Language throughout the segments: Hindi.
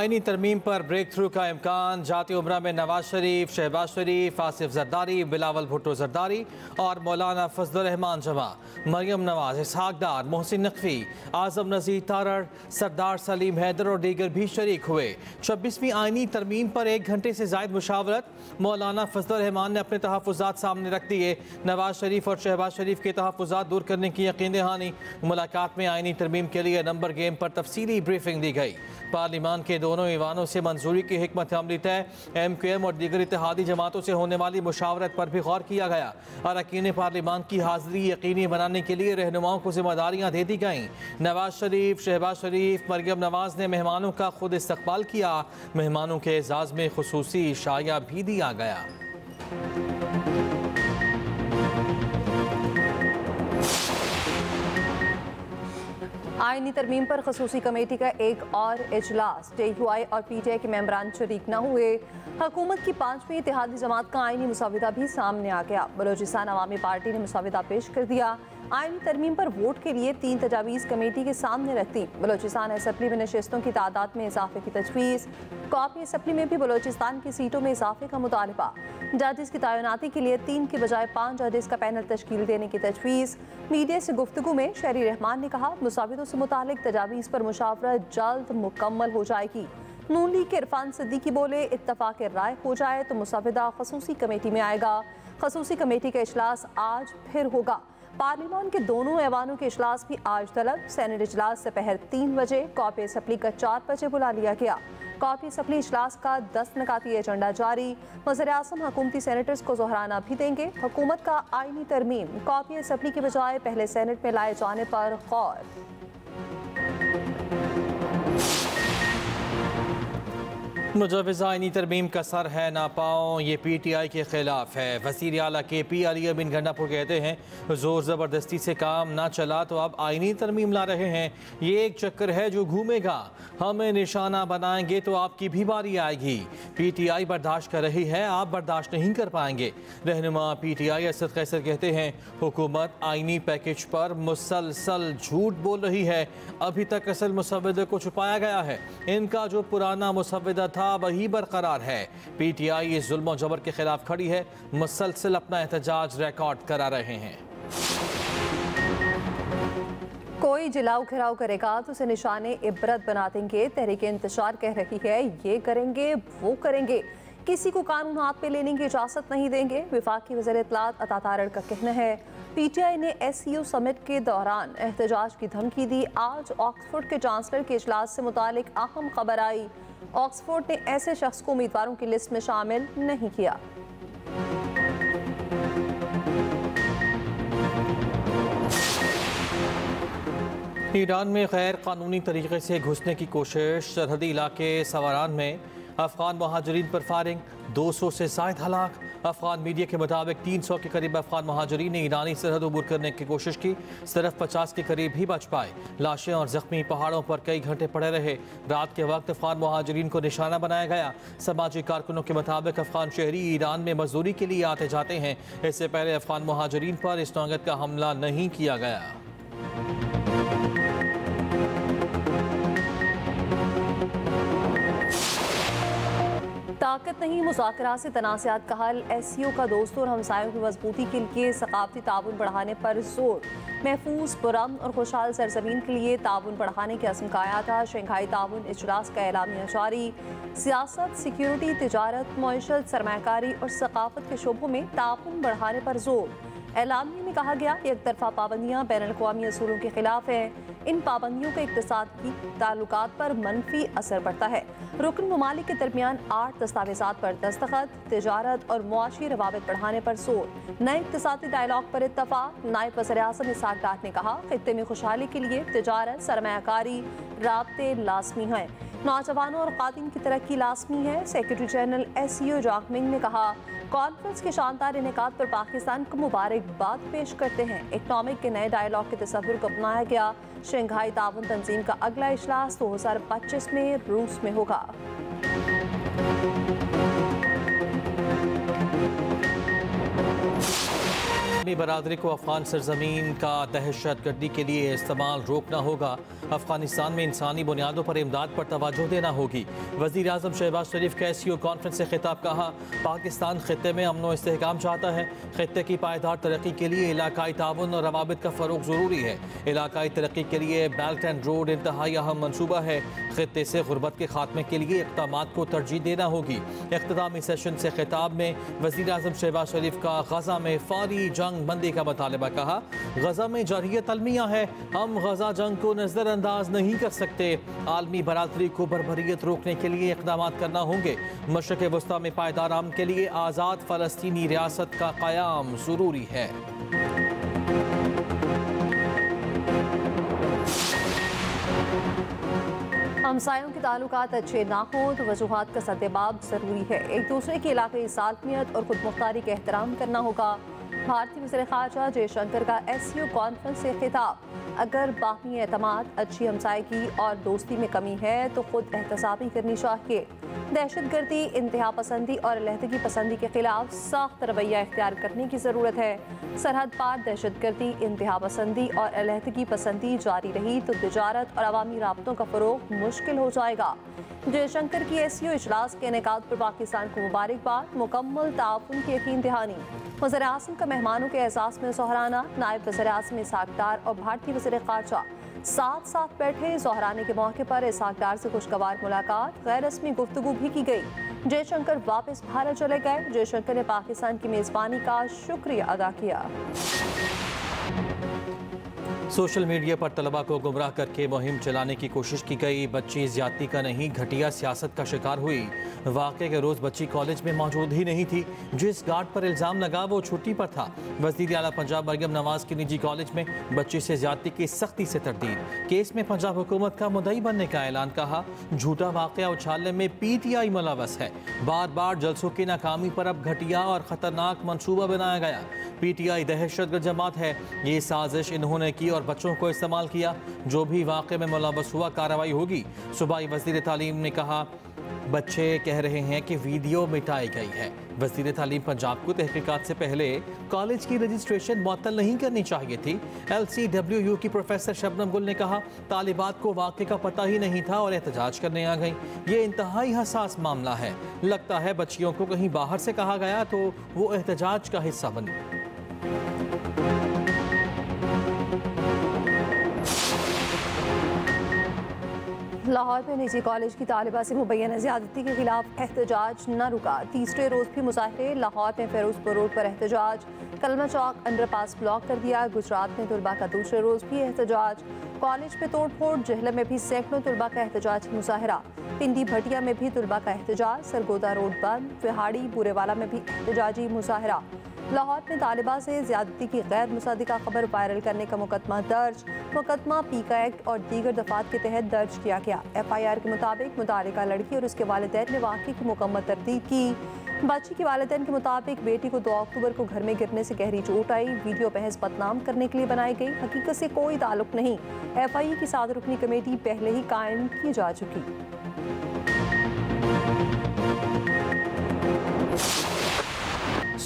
तरमीम पर ब्रेक थ्रू का इम्कान। जाती उम्र में नवाज़ शरीफ, शहबाज शरीफ, आसिफ जरदारी, बिलावल भुट्टो जरदारी और मौलाना फजलरहमान जमा। मरियम नवाज़ इसहाकदार मोहसिन नकवी, आज़म नजीर तारड़, सरदार सलीम हैदर और दीगर भी शरीक हुए। छब्बीसवीं आइनी तरमीम पर एक घंटे से जायद मुशावरत। मौलाना फजलरहमान ने अपने तहफात सामने रख दिए। नवाज़ शरीफ और शहबाज शरीफ के तहफात दूर करने की यकीन दहानी। मुलाकात में आइनी तरमीम के लिए नंबर गेम पर तफसीली ब्रीफिंग दी गई। पार्लिमान के दोनों ईवानों से मंजूरी की हमत अमली तय। एम क्यू एम और दीगर इतिहादी जमातों से होने वाली मुशावरत पर भी गौर किया गया। अरकान पार्लिमान की हाजिरी यकीनी बनाने के लिए रहनुमाओं को जिम्मेदारियाँ दे दी गईं। नवाज़ शरीफ, शहबाज शरीफ, मरियम नवाज़ ने मेहमानों का खुद इस्तकबाल किया। मेहमानों के एजाज़ में खसूसी शाया भी दिया गया। आइनी तरमीम पर खसूसी कमेटी का एक और अजलास डे यू आई और पी टी आई के मेम्बरान शरीक न हुए। हकूमत की पाँचवीं इतिहादी जमात का आइनी मुसाविदा भी सामने आ गया। बलोचिस्तान अवामी पार्टी ने मुसाविदा पेश कर दिया। आइनी तरमीम पर वोट के लिए तीन तजावीज़ कमेटी के सामने रखती। बलोचिस्तान असम्बली में नशस्तों की तादाद में इजाफे की तजवीज़। कौमी असम्बली में भी बलोचिस्तान की सीटों में इजाफे का मुतालबा। जजेस की तैनाती के लिए तीन के बजाय पाँच जजेस का पैनल तश्कील देने की तजवीज़। मीडिया से गुफ्तु में शहरी रहमान ने कहा मुसाविदों से मुतल तजावीज़ पर मुशावरत जल्द मुकम्मल हो जाएगी। नून लीग के इरफान सिद्दीकी बोले इतफाक राय हो जाए तो मुसाविदा खसूसी कमेटी में आएगा। खसूसी कमेटी का अजलास आज फिर होगा। पार्लिमान के दोनों ऐवानों के अजलास भी आज तलब। सैनेट अजलास दोपहर तीन बजे, कॉपी असम्बली का चार बजे बुला लिया गया। कॉपी असम्बली अजलास का दस नकाती एजेंडा जारी। वजर अजम हकूमती सैनिटर्स को जहराना भी देंगे। हुकूमत का आइनी तरमीम, कॉपी असम्बली के बजाय पहले सैनेट में लाए जाने पर गौर। मुजवज़ आइनी तरमीम का सर है ना पाओ ये पी टी आई के खिलाफ है। वज़ीर अला के पी अली बिन गंडापुर कहते हैं, ज़ोर ज़बरदस्ती से काम ना चला तो अब आइनी तरमीम ला रहे हैं। ये एक चक्कर है जो घूमेगा। हमें निशाना बनाएँगे तो आपकी भी बारी आएगी। पी टी आई बर्दाश्त कर रही है, आप बर्दाश्त नहीं कर पाएँगे। रहनुमा P T I Asad Qaiser कहते हैं, हुकूमत आइनी पैकेज पर मुसलसल झूठ बोल रही है। अभी तक असल मुसवदे को छुपाया गया है। इनका जो पुराना मुसवदा था था, वही बरकरार है। पी टी आई इस जुल्म जबर के खिलाफ खड़ी है। मुसलसल अपना एहतजाज रिकॉर्ड करा रहे हैं। कोई जलाओ घिराव करेगा तो उसे निशाने इबरत बना देंगे तहरीक इंतज़ार कह रही है। ये करेंगे, वो करेंगे। किसी को कानून हाथ पे लेने की इजाज़त नहीं देंगे। विफाकी वजर इतलात अता तारड़ का कहना है पी टी आई ने एस सी यू समिट के दौरान एहतजाज की धमकी दी। आज ऑक्सफोर्ड के चांसलर के अजलास से मुतालिक अहम खबर आई। ऑक्सफोर्ड ने ऐसे शख्स को उम्मीदवारों की लिस्ट में शामिल नहीं किया। ईरान में गैर कानूनी तरीके से घुसने की कोशिश सरहदी इलाके सवारान में। अफगान महाजरीन पर फायरिंग 200 से जायद हलाक। अफगान मीडिया के मुताबिक 300 के करीब अफगान महाजरीन ने ईरानी सरहद अबूर करने की कोशिश की। सिर्फ़ 50 के करीब ही बच पाए। लाशें और जख्मी पहाड़ों पर कई घंटे पड़े रहे। रात के वक्त अफगान महाजरीन को निशाना बनाया गया। समाजी कारकुनों के मुताबिक अफगान शहरी ईरान में मजदूरी के लिए आते जाते हैं। इससे पहले अफगान महाजरीन पर इस नौगत का हमला नहीं किया गया। ताकत नहीं मुजाकर से तनाज़ात का हल एस सी ओ का दोस्तों और हमसायों की मजबूती के लिए सकाफती ताउन बढ़ाने पर ज़ोर। महफूज पुरम और खुशहाल सरजमीन के लिए ताउन बढ़ाने के असम का आया था शंघाई ताउन इजलास का एलामिया जारी। सियासत, सिक्योरिटी, तजारत मीशत सरमाकारी और सकाफत के शोबों में ताउन बढ़ाने पर ज़ोर। एलामी में कहा गया कि एक तरफा पाबंदियाँ बैन अवी असूलों के खिलाफ हैं। इन पाबंदियों का इकतसाद की ताल्लुक पर मनफी असर पड़ता है। रुकन ममालिक के दरमियान आठ दस्तावेजा पर दस्तखत, तजारत और मुआशी रवाबित बढ़ाने पर ज़ोर। नए इकतसादी डायलॉग पर इतफाक नायब वजर अजम इसाक ने कहा खत्े में खुशहाली के लिए तजारत सरमाकारी रबते लाजमी हैं। नौजवानों और खातन की तरक्की लाजमी है, secretary general S C O जाकमिंग ने कहा कॉन्फ्रेंस के शानदार इनका पर पाकिस्तान को मुबारकबाद पेश करते हैं। इकनॉमिक के नए डायलॉग के तस्वुर को अपनाया गया। शंघाई ताउन तंजीम का अगला इजलास दो हज़ार पच्चीस में रूस में होगा। आलमी बरदरी को अफगान सरजमीन का दहशत गर्दी के लिए इस्तेमाल रोकना होगा। अफ़गानिस्तान में इंसानी बुनियादों पर इमदाद पर तोज्जो देना होगी। वजी अजम शहबाज शरीफ का एस कॉन्फ्रेंस से खिताब कहा, पाकिस्तान खत्े में अमन इसकाम चाहता है। खत्े की पायदार तरक्की के लिए इलाकई ताउन और रवाबित का फ़रोग ज़रूरी है। इलाकई तरक्की के लिए बेल्ट एंड रोड इंतहाई अहम मनसूबा है। खत्े से गुरबत के खात्मे के लिए इकदाम को तरजीह देना होगी। अख्तामी सेशन से खिताब में वजी अजम शहबाज शरीफ का गजा में फौरी जंग बंदी का मुतालबा कहा, गजा में जरहियत अलमिया है, हम गजा जंग को नज़रअंदाज नहीं कर सकते। आलमी बरदरी को बरबरीत रोकने के लिए इकदाम करना होंगे। मशरक वस्ती में पायदार आम के लिए आज़ाद फ़लस्तनी रियासत का क़याम ज़रूरी है। हमसायों के ताल्लुक अच्छे ना हों तो वजूहत का सदबाब ज़रूरी है। एक दूसरे की इलाकई सालमियत और खुद मुख्तारी का एहतराम करना होगा। भारतीय वजर खारजा जयशंकर का एस कॉन्फ्रेंस से खिताब। अगर बाकी अतमाद अच्छी हमसायगी और दोस्ती में कमी है तो खुद एहतसाबी करनी चाहिए। दहशत गर्दी इंतहा पसंदी और अलहदगी पसंदी के खिलाफ सख्त रवैया इख्तियार करने की ज़रूरत है। सरहद पार दहशत गर्दी इंतहा पसंदी और अलहदगी पसंदी जारी रही तो तजारत और अवामी रबतों का फ़रोग मुश्किल हो जाएगा। जयशंकर की एस यू इजलास के इनका पर पाकिस्तान को मुबारकबाद, मुकम्मल ताउन की यकीन दहानी। वजर अजम का मेहमानों के एहसास में सहराना नायब वजर अजम इसहाकदार और भारतीय वजर खारजा। साथ साथ बैठे जहराने के मौके पर इसहाकदार से खुशगवार मुलाकात गैर रस्मी गुफ्तु भी की गई। जयशंकर वापस भारत चले गए। जयशंकर ने पाकिस्तान की मेज़बानी का शुक्रिया अदा किया। सोशल मीडिया पर तलबा को गुमराह करके मुहिम चलाने की कोशिश की गई। बच्ची ज़्यादा का नहीं, घटिया सियासत का शिकार हुई। वाक़े के रोज़ बच्ची कॉलेज में मौजूद ही नहीं थी। जिस गार्ड पर इल्ज़ाम लगा, वो छुट्टी पर था। वज़ीर अला पंजाब मरियम नवाज़ के निजी कॉलेज में बच्ची से ज़्यादा की सख्ती से तरदीद। केस में पंजाब हुकूमत का मुदई बनने का ऐलान कहा। झूठा वाक़ उछालने में पी टी आई मुलवस है। बार बार जलसों की नाकामी पर अब घटिया और ख़तरनाक मनसूबा बनाया गया। पी टी आई दहशत गर्द जमात है। ये साजिश इन्होंने की और और बच्चों को इस्तेमाल किया। जो भी वाक़े में मुलवस हुआ, कार्रवाई होगी। सूबाई वज़ीर तालीम ने कहा, बच्चे कह रहे हैं कि वीडियो मिटाई गई है। वज़ीर तालीम पंजाब को तहकीकत से पहले कॉलेज की रजिस्ट्रेशन मअतल नहीं करनी चाहिए थी। एल सी डब्ल्यू यू की प्रोफेसर शबनम गुल ने कहा, तालिबात को वाक़े का पता ही नहीं था और एहतजाज करने आ गई। ये इंतहाई हसास मामला है। लगता है बच्चियों को कहीं बाहर से कहा गया तो वो एहतजाज का हिस्सा बनी। लाहौर में निजी कॉलेज की तालिबा से मुबैना ज्यादती के खिलाफ एहतजाज न रुका। तीसरे रोज़ भी मुजाहरे, लाहौर में फेरोजपुर रोड पर एहतजाज। कलमा चौक अंडर पास ब्लॉक कर दिया। गुजरात में तलबा का दूसरे रोज़ भी एहतजाज। कॉलेज में तोड़ फोड़ जहलम में भी सैकड़ों तलबा का एहतजाज मुजाहरा। पिंडी भटिया में भी तलबा का एहतजाज। सरगोदा रोड बंद। फिहाड़ी, बुरेवाला में भी एहतजाजी मुजाहरा। लाहौर में तालिबा से ज्यादती की गैर मुसदा खबर वायरल करने का मुकदमा दर्ज। मुकदमा पीका एक्ट और दीगर दफात के तहत दर्ज किया गया। एफ़ आई आर के मुताबिक मुतल लड़की और उसके वालदेन ने वाकई की मुकम्मल तरतीब की। बच्ची के वालदेन के मुताबिक बेटी को दो अक्टूबर को घर में गिरने से गहरी चोट आई। वीडियो बहस बदनाम करने के लिए बनाई गई। हकीकत से कोई ताल्लुक नहीं। एफ़ आई ए की सात रुकनी कमेटी पहले ही कायम की जा चुकी।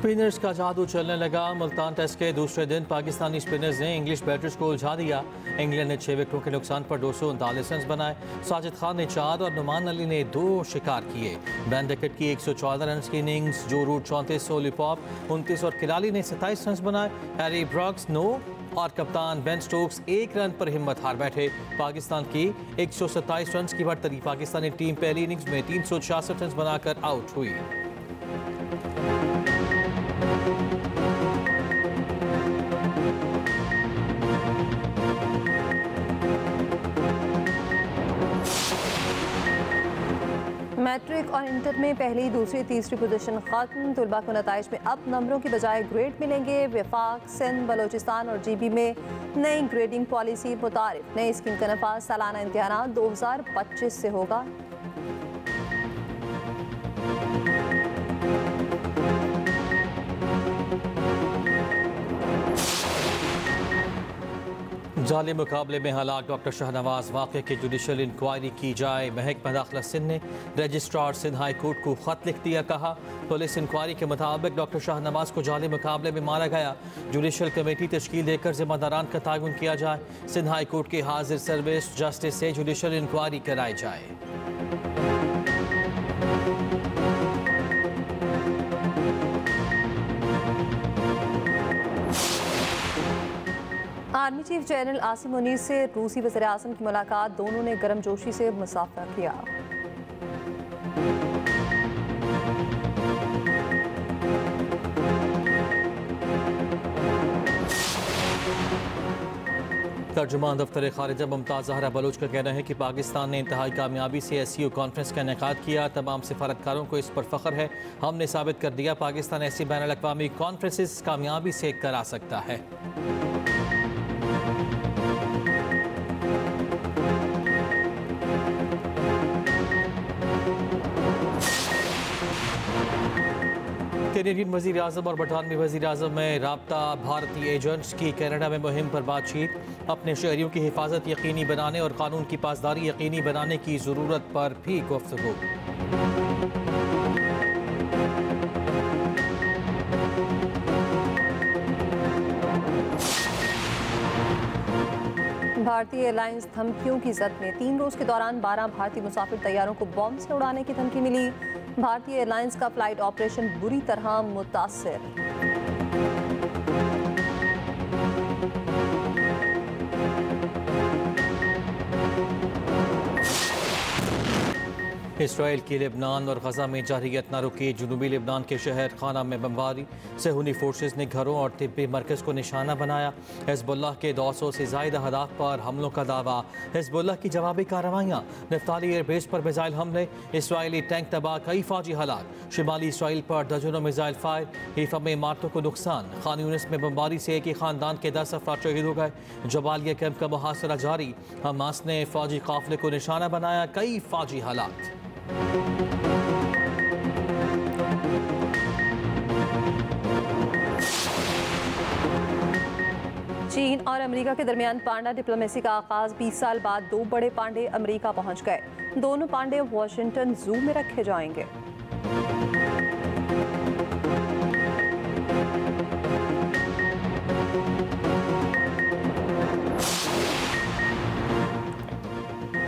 स्पिनर्स का जादू चलने लगा। मुल्तान टेस्ट के दूसरे दिन पाकिस्तानी स्पिनर्स ने इंग्लिश बैटर्स को उलझा दिया। इंग्लैंड ने छह विकेटों के नुकसान पर दो सौ उनतालीस रन बनाए। साजिद खान ने चार और नुमान अली ने दो शिकार किए। बैन विकेट की एक सौ चौदह रन की इनिंग्स, जो रूट चौंतीस सोलीपॉप उनतीस और खिलाड़ी ने सत्ताईस रन बनाए। हैरी ब्रॉक्स नो और कप्तान बेन स्टोक्स एक रन पर हिम्मत हार बैठे। पाकिस्तान की एक सौ सत्ताईस रन की बढ़तरी पाकिस्तानी टीम पहली इनिंग्स में तीन सौ छियासठ रन बनाकर आउट हुई। मैट्रिक और इंटर में पहली, दूसरी, तीसरी पोजीशन खत्म। तलबा को नतज में अब नंबरों की बजाय ग्रेड मिलेंगे। विफाक, सिंध, बलोचिस्तान और जी बी में नई ग्रेडिंग पॉलिसी मुतारफ। नई स्कीम का नफाज सालाना इम्तहान दो हज़ार पच्चीस से होगा। जाली मुकाबले में हालात, डॉक्टर शाहनवाज वाक़े की जुडिशल इंक्वायरी की जाए। महकमा दाखिला सिंध ने रजिस्ट्रार सिंध हाई कोर्ट को ख़त लिख दिया, कहा। पुलिस इंक्वायरी के मुताबिक डॉक्टर शाहनवाज को जाली मुकाबले में मारा गया। जुडिशल कमेटी तश्कील देकर जिम्मेदारान का तयन किया जाए। सिंध हाई कोर्ट के हाजिर सर्विस, जस्टिस से जुडिशल इंक्वायरी कराई जाए। Army chief general Asim Munir से रूसी वजर अजम की मुलाकात। दोनों ने गर्मजोशी से मुसाफा किया। तर्जुमान दफ्तर खारजा मुमताज़ जहरा बलोच का कहना है कि पाकिस्तान ने इंतहाई कामयाबी से एस सी ओ कॉन्फ्रेंस का इनका किया। तमाम सफारतकारों को इस पर फ़ख्र है। हमने साबित कर दिया, पाकिस्तान ऐसी बैन अवी कॉन्फ्रेंस कामयाबी से करा सकता है। कैनेडियन वजी अजम और बटानवी वजी अजम में रबता भारतीय एजेंट्स की कनाडा में मुहिम पर बातचीत। अपने शहरीों की हिफाजत यकीनी बनाने और कानून की पासदारी यकीनी बनाने की ज़रूरत पर भी गुफ्तु भारतीय एयरलाइंस धमकियों की जद में तीन रोज के दौरान 12 भारतीय मुसाफिर तैयारों को बॉम्ब से उड़ाने की धमकी मिली। भारतीय एयरलाइंस का फ़्लाइट ऑपरेशन बुरी तरह मुतासर इसराइल की लेबनान और गजा में जारियत न रुकी। जनूबी लेबनान के शहर खाना में बमबारी। सेहूनी फोर्सेज ने घरों और तिबी मरकज़ को निशाना बनाया। हिजबुल्लाह के दो सौ से जायद अहदाफ पर हमलों का दावा। हिजबुल्लाह की जवाबी कार्रवाइयाँ। नफ्ताली एयरबेस पर मिसाइल हमले। इसराइली टैंक तबाह। कई फौजी हालात। शिमाली इसराइल पर दर्जनों मिसाइल फायर। हीफा में इमारतों को नुकसान। खान यूनिस में बमबारी से एक ही खानदान के दस अफराद शहीद हो गए। जबालिया कैंप का मुहासरा जारी। हमास ने फौजी काफिले को निशाना बनाया। कई फौजी हालात। चीन और अमेरिका के दरमियान पांडा डिप्लोमेसी का आगाज़ 20 साल बाद दो बड़े पांडे अमेरिका पहुँच गए। दोनों पांडे वॉशिंगटन जू में रखे जाएँगे।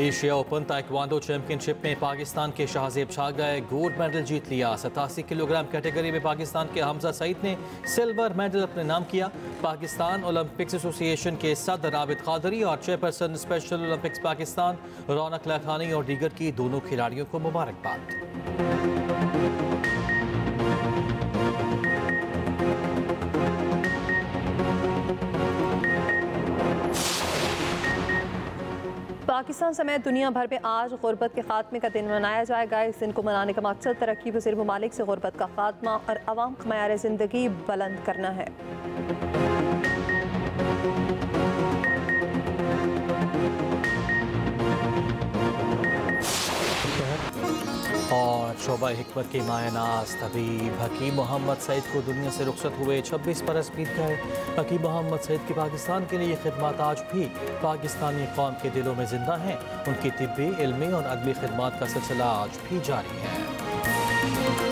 एशिया ओपन ताइक्वांडो चैंपियनशिप में पाकिस्तान के शाहजेब गए। गोल्ड मेडल जीत लिया। सतासी किलोग्राम कैटेगरी में पाकिस्तान के हमजा सईद ने सिल्वर मेडल अपने नाम किया। पाकिस्तान ओलंपिक्स एसोसिएशन के सदर आबिद कादरी और chairperson special Olympics Pakistan Raunaq Lakhani और दीगर की दोनों खिलाड़ियों को मुबारकबाद। पाकिस्तान समेत दुनिया भर में आज गुरबत के खात्मे का दिन मनाया जाएगा। इस दिन को मनाने का मकसद तरक्की पजीर ममालिक से गुरबत का खात्मा और आवाम का मैार ज़िंदगी बुलंद करना है। शोबा हमत के मायनास तबीब हकीम मोहम्मद सईद को दुनिया से रुखसत हुए 26 बरस बीत गए। हकीम मोहम्मद सईद की पाकिस्तान के लिए खदमात आज भी पाकिस्तानी कौम के दिलों में ज़िंदा हैं। उनकी तिबी इलमी और अदबी खदमात का सिलसिला आज भी जारी है।